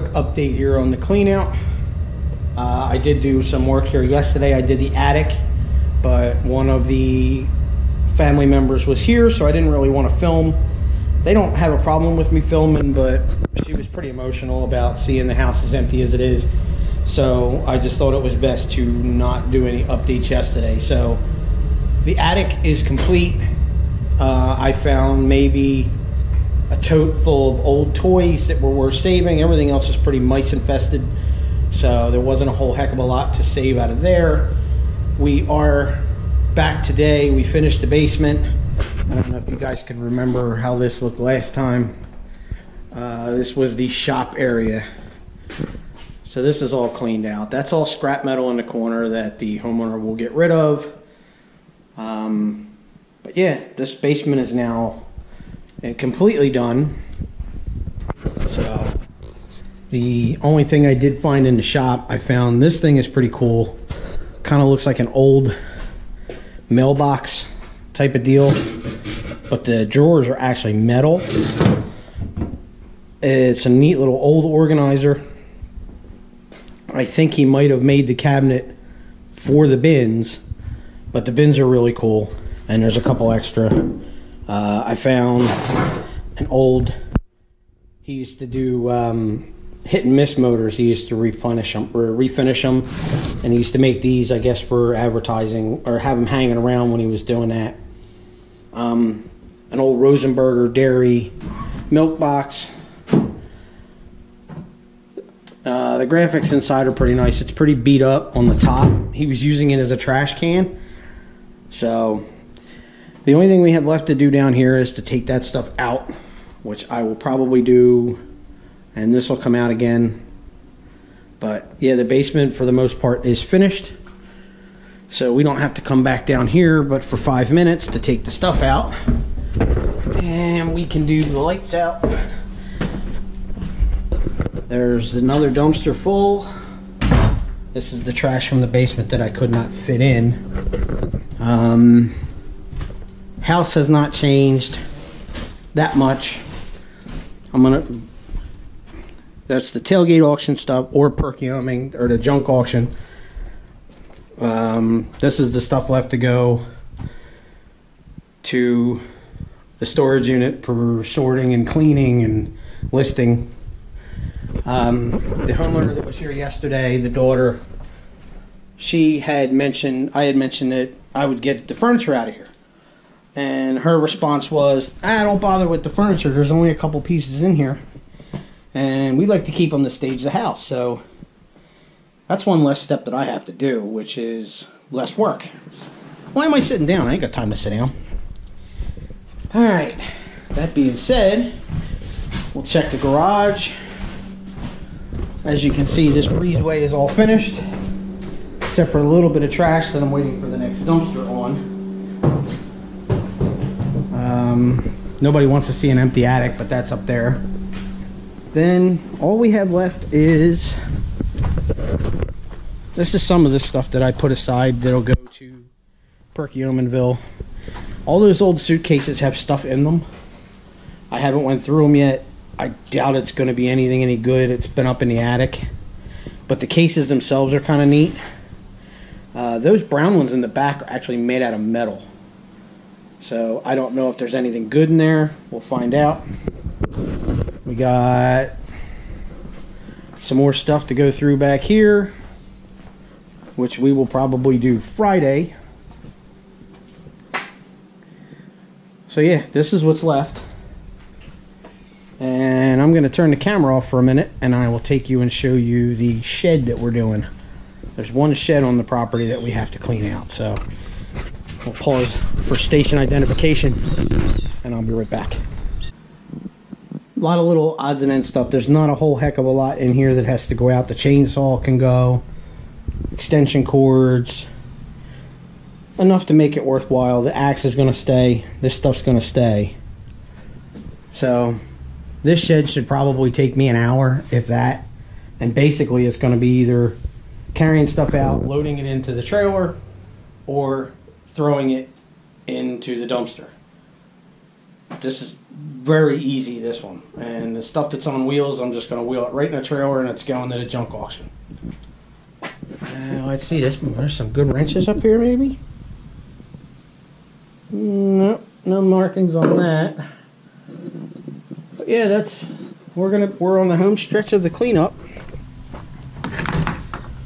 quick update here on the clean out. Uh, I did do some work here yesterday. I did the attic, but one of the family members was here, so I didn't really want to film. They don't have a problem with me filming, but she was pretty emotional about seeing the house as empty as it is. So I just thought it was best to not do any updates yesterday. So the attic is complete. Uh, I found maybe a tote full of old toys that were worth saving. Everything else was pretty mice infested. So there wasn't a whole heck of a lot to save out of there. We are back today. We finished the basement. I don't know if you guys can remember how this looked last time. Uh, this was the shop area. So this is all cleaned out. That's all scrap metal in the corner that the homeowner will get rid of. Um, but yeah, this basement is now completely done. So the only thing I did find in the shop, I found this thing is pretty cool. Kind of looks like an old mailbox type of deal, but the drawers are actually metal. It's a neat little old organizer. I think he might have made the cabinet for the bins, but the bins are really cool, and there's a couple extra. Uh, I found an old. He used to do um, hit and miss motors. He used to replenish them or refinish them, and he used to make these, I guess, for advertising or have them hanging around when he was doing that. Um, an old Rosenberger dairy milk box. Uh, the graphics inside are pretty nice. It's pretty beat up on the top. He was using it as a trash can. So the only thing we have left to do down here is to take that stuff out, which I will probably do, and this will come out again. But yeah, the basement for the most part is finished. So we don't have to come back down here but for five minutes to take the stuff out. And we can do the lights out. There's another dumpster full. This is the trash from the basement that I could not fit in. Um, house has not changed that much. I'm gonna. That's the tailgate auction stuff, or Perkiomen, or the junk auction. Um, this is the stuff left to go to the storage unit for sorting and cleaning and listing. Um, the homeowner that was here yesterday, the daughter, she had mentioned, I had mentioned that I would get the furniture out of here. And her response was, ah, don't bother with the furniture. There's only a couple pieces in here. And we like to keep them to stage the house. So that's one less step that I have to do, which is less work. Why am I sitting down? I ain't got time to sit down. All right. That being said, we'll check the garage. As you can see, this breezeway is all finished, except for a little bit of trash that I'm waiting for the next dumpster on. Nobody wants to see an empty attic, but that's up there. Then all we have left is this is some of the stuff that I put aside that'll go to Perkiomenville. All those old suitcases have stuff in them. I haven't went through them yet. I doubt it's going to be anything any good. It's been up in the attic. But the cases themselves are kind of neat. Uh, those brown ones in the back are actually made out of metal. So I don't know if there's anything good in there. We'll find out. We got some more stuff to go through back here, which we will probably do Friday. So yeah, this is what's left. And I'm going to turn the camera off for a minute and I will take you and show you the shed that we're doing. There's one shed on the property that we have to clean out. So we'll pause for station identification and I'll be right back. A lot of little odds and ends stuff. There's not a whole heck of a lot in here that has to go out. The chainsaw can go, extension cords, enough to make it worthwhile. The axe is going to stay. This stuff's going to stay. So this shed should probably take me an hour, if that. And basically it's going to be either carrying stuff out, loading it into the trailer, or throwing it into the dumpster. this is very easy, this one. And the stuff that's on wheels, I'm just going to wheel it right in a trailer and it's going to the junk auction. Uh, let's see, this, there's some good wrenches up here, maybe? No, no markings on that. But yeah, that's we're gonna we're on the home stretch of the cleanup.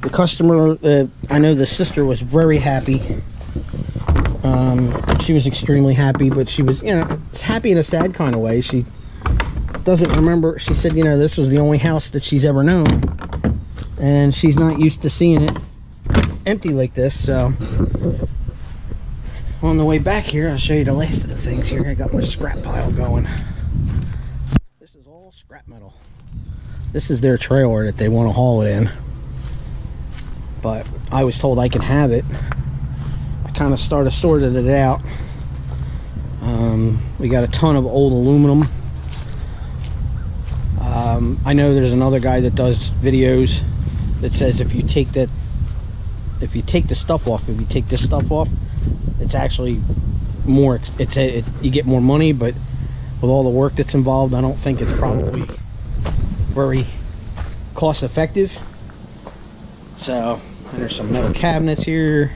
The customer, uh, I know the sister was very happy. Um, she was extremely happy, but she was, you know, happy in a sad kind of way. She doesn't remember. She said, you know, this was the only house that she's ever known, and she's not used to seeing it empty like this. So, on the way back here, I'll show you the last of the things here. I got my scrap pile going. This is all scrap metal. This is their trailer that they want to haul it in but I was told I can have it. Kind of started sorted it out. Um, we got a ton of old aluminum. Um, I know there's another guy that does videos that says if you take that, if you take the stuff off, if you take this stuff off, it's actually more. It's a, it, you get more money, but with all the work that's involved, I don't think it's probably very cost effective. So there's some metal cabinets here.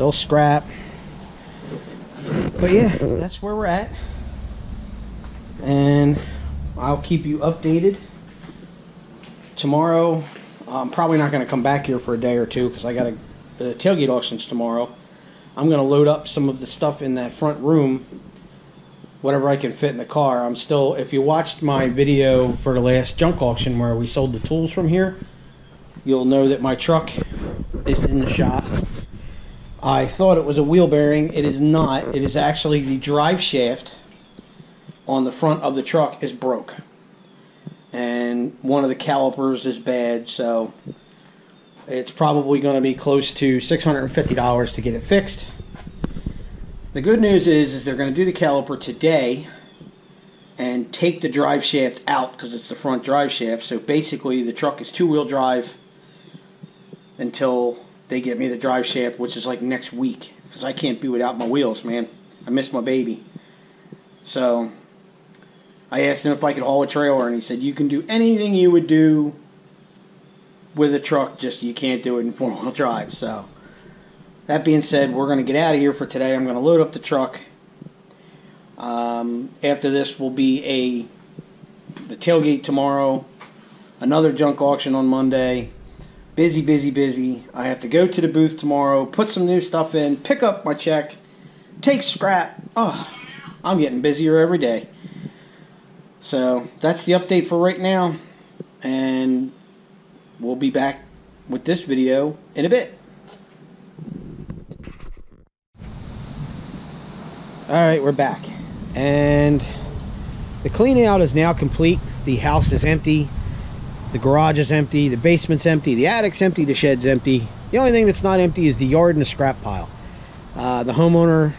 They'll scrap. But yeah, that's where we're at. And I'll keep you updated. Tomorrow, I'm probably not going to come back here for a day or two because I got a the tailgate auctions tomorrow. I'm going to load up some of the stuff in that front room, whatever I can fit in the car. I'm still, if you watched my video for the last junk auction where we sold the tools from here, you'll know that my truck is in the shop. I thought it was a wheel bearing. It is not. It is actually the drive shaft on the front of the truck is broke. And one of the calipers is bad, so it's probably going to be close to $650 to get it fixed. The good news is, is they're going to do the caliper today and take the drive shaft out because it's the front drive shaft. So basically the truck is two-wheel drive until they get me the drive shaft, which is like next week. Because I can't be without my wheels, man. I miss my baby. So I asked him if I could haul a trailer, and he said, You can do anything you would do with a truck, just you can't do it in four wheel drive. So that being said, we're going to get out of here for today. I'm going to load up the truck. Um, after this will be a the tailgate tomorrow, another junk auction on Monday, busy, busy, busy. I have to go to the booth tomorrow, put some new stuff in, pick up my check, take scrap. Oh, I'm getting busier every day. So that's the update for right now, and we'll be back with this video in a bit. All right, we're back, and the cleaning out is now complete. The house is empty. The garage is empty, the basement's empty, the attic's empty, the shed's empty. The only thing that's not empty is the yard and the scrap pile. Uh, the homeowner,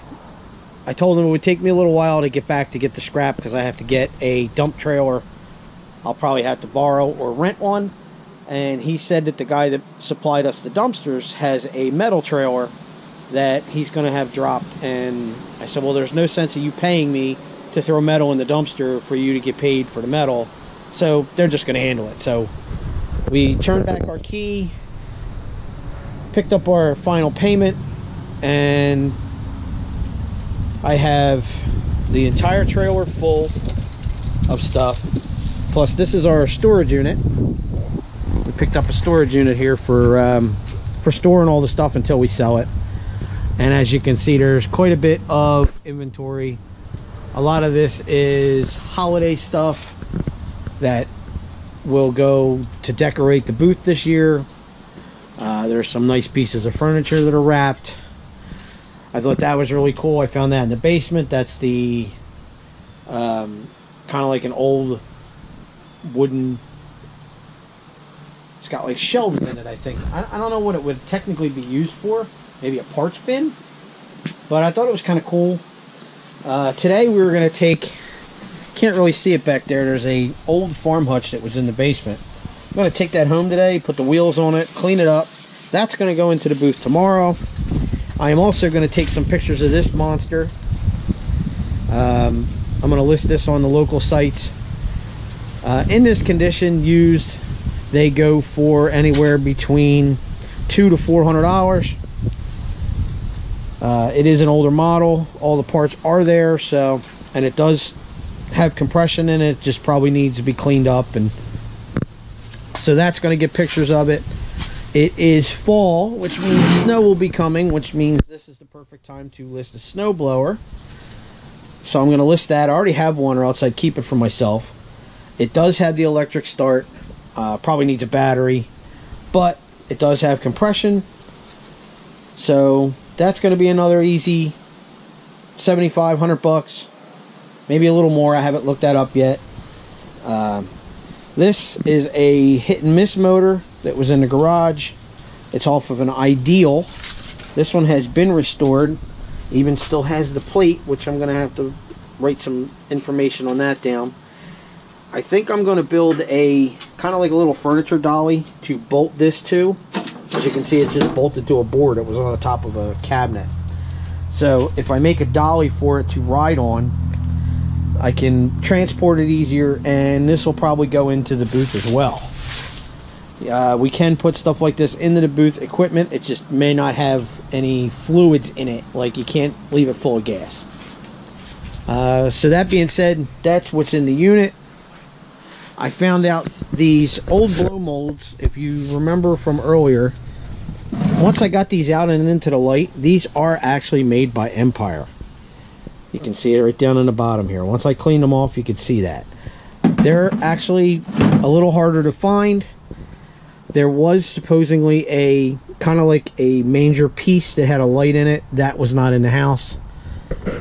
I told him it would take me a little while to get back to get the scrap because I have to get a dump trailer. I'll probably have to borrow or rent one. And he said that the guy that supplied us the dumpsters has a metal trailer that he's going to have dropped. And I said, well, there's no sense of you paying me to throw metal in the dumpster for you to get paid for the metal. So they're just going to handle it. So we turned back our key, picked up our final payment, and I have the entire trailer full of stuff. Plus, this is our storage unit. We picked up a storage unit here for um, for storing all the stuff until we sell it. And as you can see, there's quite a bit of inventory. A lot of this is holiday stuff that will go to decorate the booth this year. Uh, there's some nice pieces of furniture that are wrapped. I thought that was really cool. I found that in the basement. That's the um, kind of like an old wooden. It's got like shelves in it. I think. I, I don't know what it would technically be used for. Maybe a parts bin. But I thought it was kind of cool. Uh, today we were going to take can't really see it back there. There's a old farm hutch that was in the basement. I'm going to take that home today, put the wheels on it, clean it up. That's going to go into the booth tomorrow. I am also going to take some pictures of this monster. Um, I'm going to list this on the local sites. Uh, in this condition, used, they go for anywhere between two to four hundred dollars. Uh, it is an older model. All the parts are there, so and it does have compression in it. Just probably needs to be cleaned up, and so that's going to get pictures of it. It is fall, which means snow will be coming, which means this is the perfect time to list a snow blower. So I'm going to list that. I already have one, or else I'd keep it for myself. It does have the electric start. Uh, probably needs a battery, but it does have compression. So that's going to be another easy 7500 bucks maybe a little more. I haven't looked that up yet. Um, this is a hit and miss motor that was in the garage. It's off of an ideal. This one has been restored even still has the plate which i'm going to have to write some information on that down. I think i'm going to build a kind of like a little furniture dolly to bolt this to. As you can see, it's just bolted to a board. It was on the top of a cabinet. So if I make a dolly for it to ride on, I can transport it easier, and this will probably go into the booth as well. Uh, we can put stuff like this into the booth equipment. It just may not have any fluids in it. Like you can't leave it full of gas. Uh, so that being said, that's what's in the unit. I found out these old blow molds, if you remember from earlier, once I got these out and into the light, these are actually made by Empire. You can see it right down in the bottom here. Once I cleaned them off, you can see that. They're actually a little harder to find. There was supposedly a kind of like a manger piece that had a light in it. That was not in the house.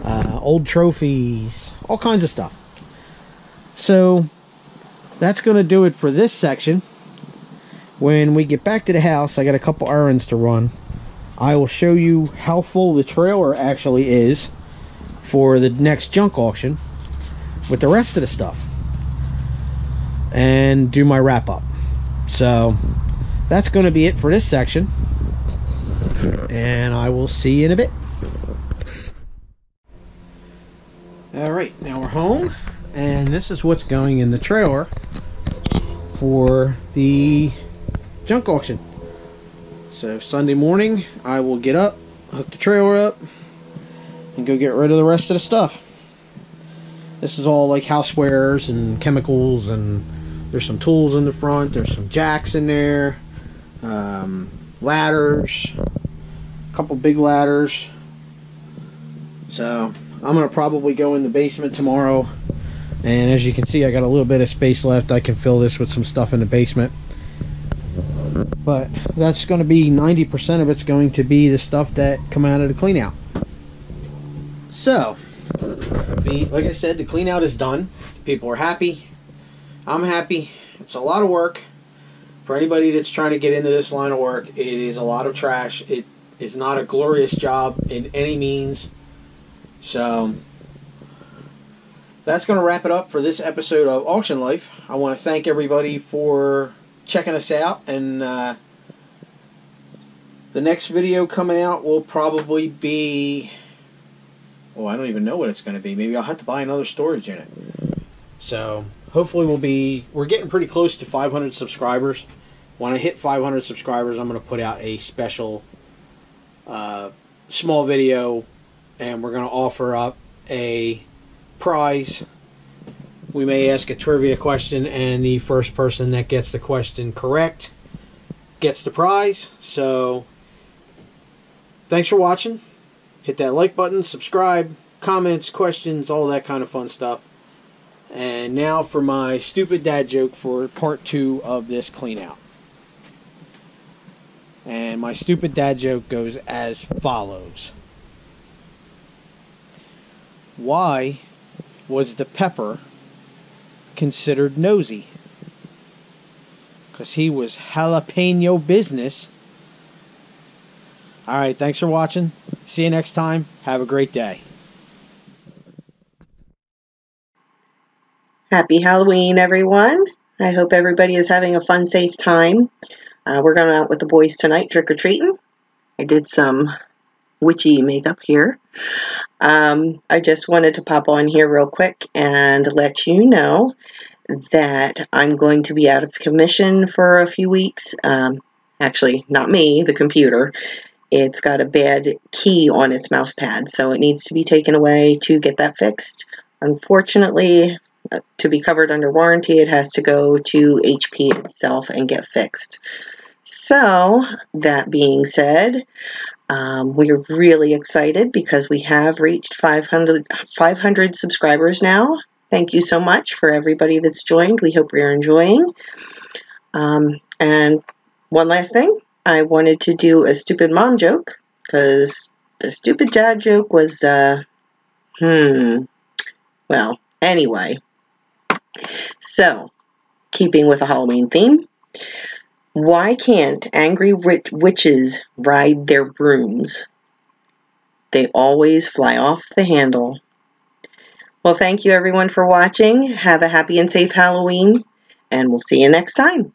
Uh, old trophies, all kinds of stuff. So that's going to do it for this section. When we get back to the house, I got a couple errands to run. I will show you how full the trailer actually is for the next junk auction with the rest of the stuff. And do my wrap up. So that's going to be it for this section. And I will see you in a bit. Alright, now we're home. And this is what's going in the trailer for the junk auction. So Sunday morning, I will get up, hook the trailer up, and go get rid of the rest of the stuff. This is all like housewares and chemicals, and there's some tools in the front. There's some jacks in there, um, ladders, a couple big ladders. So I'm gonna probably go in the basement tomorrow and as you can see I got a little bit of space left I can fill this with some stuff in the basement but that's going to be 90% of it's going to be the stuff that come out of the clean out so the, like I said the clean out is done. People are happy. I'm happy. It's a lot of work. For anybody that's trying to get into this line of work it is a lot of trash. It is not a glorious job in any means. So that's going to wrap it up for this episode of Auction Life. I want to thank everybody for checking us out, and uh, the next video coming out will probably be. Oh, I don't even know what it's going to be. Maybe I'll have to buy another storage unit. So hopefully we'll be. We're getting pretty close to 500 subscribers. When I hit 500 subscribers, I'm going to put out a special uh, small video, and we're going to offer up a prize. We may ask a trivia question, and the first person that gets the question correct gets the prize. So, thanks for watching. Hit that like button, subscribe, comments, questions, all that kind of fun stuff. And now for my stupid dad joke for part two of this clean out. And my stupid dad joke goes as follows Why was the pepper considered nosy? Because he was jalapeno business. Alright, thanks for watching. See you next time. Have a great day. Happy Halloween, everyone. I hope everybody is having a fun, safe time. Uh, we're going out with the boys tonight, trick or treating. I did some witchy makeup here. Um, I just wanted to pop on here real quick and let you know that I'm going to be out of commission for a few weeks. Um, actually, not me, the computer. It's got a bad key on its mouse pad, so it needs to be taken away to get that fixed. Unfortunately, uh, to be covered under warranty, it has to go to HP itself and get fixed. So, that being said, um, we are really excited because we have reached 500, 500 subscribers now. Thank you so much for everybody that's joined. We hope you're enjoying. Um, and one last thing, I wanted to do a stupid mom joke because the stupid dad joke was, uh, hmm, well, anyway. So, keeping with the Halloween theme, why can't angry witches ride their brooms? They always fly off the handle. Well, thank you everyone for watching. Have a happy and safe Halloween, and we'll see you next time.